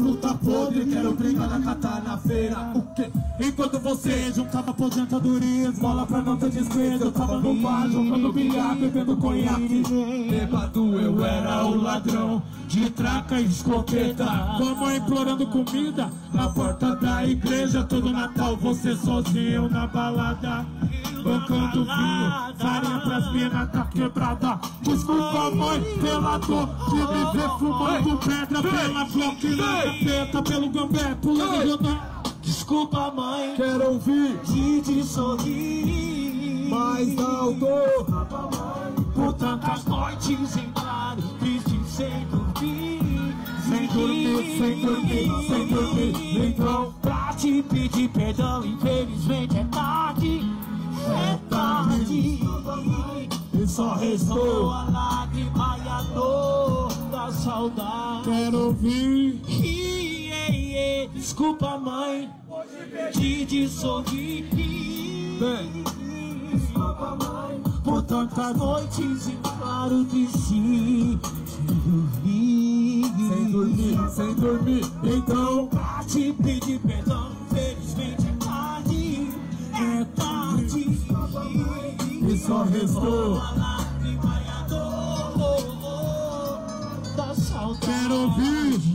fruta podre Quero brigar na catar na feira. O quê? Enquanto você juntava aposentadoria Esmola pra não ter despesa Eu tava no bar jogando bilhar, bebendo conhaque. Bêbado eu era o ladrão De traca e escopeta. Com a mãe implorando comida Na porta da igreja. Todo Natal você sozinho na balada Bancando vinho, farinha pras minas tá quebrada. Desculpa mãe pela dor De me ver fumando pedra Pela bloco na capeta Pelo gambé, pulando do Desculpa mãe, Quero ouvir. de te sorrir. Mais alto. Por tantas noites em claro Triste sem dormir Sem dormir, sem dormir, sem dormir. Então, Pra te pedir perdão Infelizmente é tarde É tarde e só restou. a lágrima e a dor da saudade. Quero ouvir. Yeah, yeah. Desculpa mãe. De te sorrir Vem. Por tantas noites em claro de si. Sem dormir sem dormir, sem dormir. Então, Pra te pedir perdão só restou. Saudade Quero ouvir